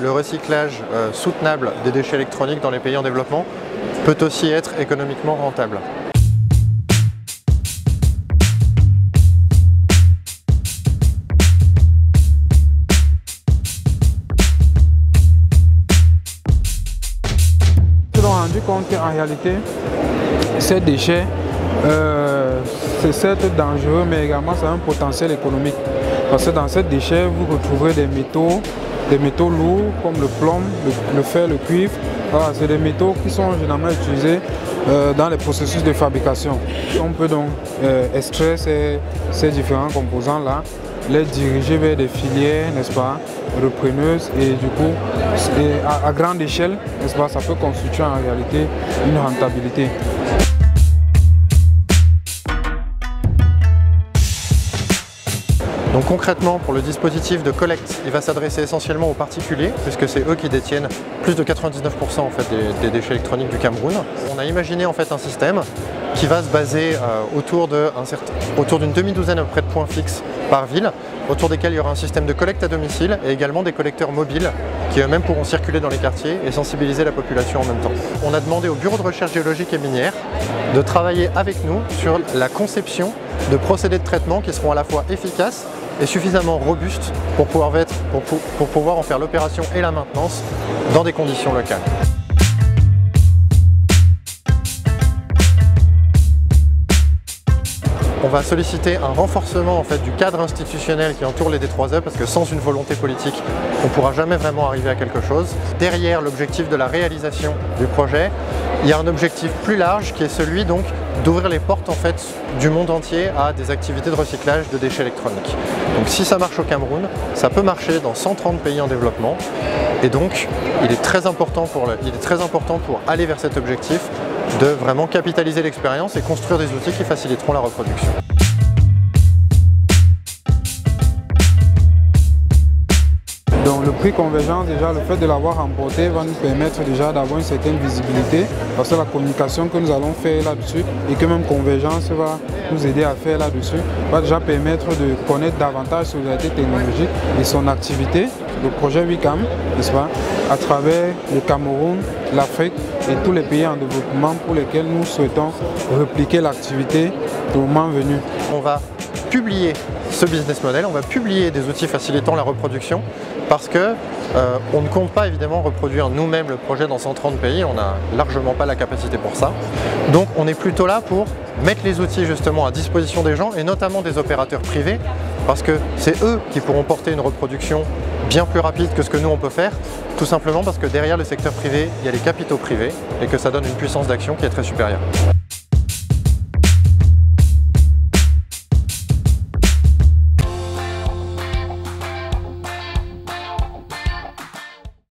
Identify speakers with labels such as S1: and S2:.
S1: Le recyclage euh, soutenable des déchets électroniques dans les pays en développement peut aussi être économiquement rentable.
S2: Ils se sont rendu compte qu'en réalité, ces déchets, euh, c'est certes dangereux, mais également ça a un potentiel économique. Parce que dans ces déchets, vous retrouverez des métaux, des métaux lourds comme le plomb, le, fer, le cuivre. c'est des métaux qui sont généralement utilisés euh, dans les processus de fabrication. On peut donc euh, extraire ces, ces différents composants-là les diriger vers des filières, n'est-ce pas, repreneuses et du coup, à, à grande échelle, n'est-ce pas, ça peut constituer en réalité une rentabilité.
S1: Donc concrètement, pour le dispositif de collecte, il va s'adresser essentiellement aux particuliers, puisque c'est eux qui détiennent plus de 99% en fait, des, déchets électroniques du Cameroun. On a imaginé en fait un système qui va se baser euh, autour d'une demi-douzaine près de points fixes par ville, autour desquels il y aura un système de collecte à domicile et également des collecteurs mobiles qui eux-mêmes pourront circuler dans les quartiers et sensibiliser la population en même temps. On a demandé au Bureau de recherche géologique et minière de travailler avec nous sur la conception de procédés de traitement qui seront à la fois efficaces est suffisamment robuste pour pouvoir, en faire l'opération et la maintenance dans des conditions locales. On va solliciter un renforcement en fait, du cadre institutionnel qui entoure les D3E parce que sans une volonté politique, on ne pourra jamais vraiment arriver à quelque chose. Derrière l'objectif de la réalisation du projet, il y a un objectif plus large qui est celui donc d'ouvrir les portes en fait du monde entier à des activités de recyclage de déchets électroniques. Donc si ça marche au Cameroun, ça peut marcher dans 130 pays en développement et donc il est très important pour, il est très important pour aller vers cet objectif de vraiment capitaliser l'expérience et construire des outils qui faciliteront la reproduction.
S2: Donc le prix Convergence, déjà le fait de l'avoir remporté va nous permettre déjà d'avoir une certaine visibilité parce que la communication que nous allons faire là-dessus et que même Convergence va nous aider à faire là-dessus va déjà permettre de connaître davantage sur réalité technologique et son activité, le projet WICAM, n'est-ce pas, à travers le Cameroun, l'Afrique et tous les pays en développement pour lesquels nous souhaitons repliquer l'activité au moment venu.
S1: On va publier ce business model, on va publier des outils facilitant la reproduction parce que euh, on ne compte pas évidemment reproduire nous-mêmes le projet dans 130 pays, on n'a largement pas la capacité pour ça. Donc on est plutôt là pour mettre les outils justement à disposition des gens et notamment des opérateurs privés parce que c'est eux qui pourront porter une reproduction bien plus rapide que ce que nous on peut faire, tout simplement parce que derrière le secteur privé, il y a les capitaux privés et que ça donne une puissance d'action qui est très supérieure.